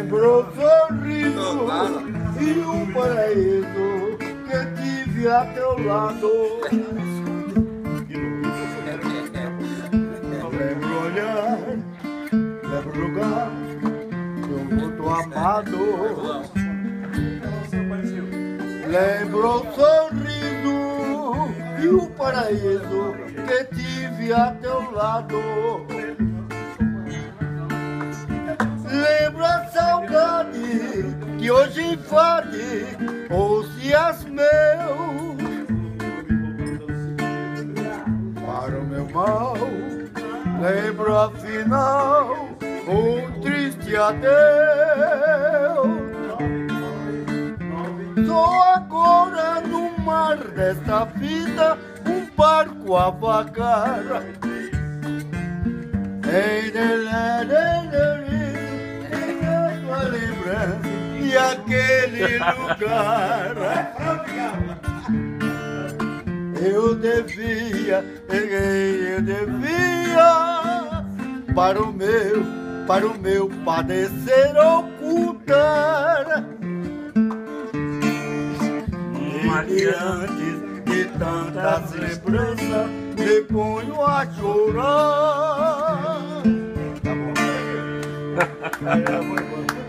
Lembro o sorriso e o paraíso que tive a teu lado. Lembro olhar, lembro o lugar, do muito amado. Lembro o sorriso e o paraíso que tive a teu lado. Que hoje invade os meu Para o meu mal, lembro afinal um triste adeus. Sou agora no mar desta vida um barco a vagar. Ei, tua e aquele lugar. Eu devia, eu devia para o meu, para o meu padecer ocultar. E antes de tantas lembranças, me ponho a chorar. Tá bom. É,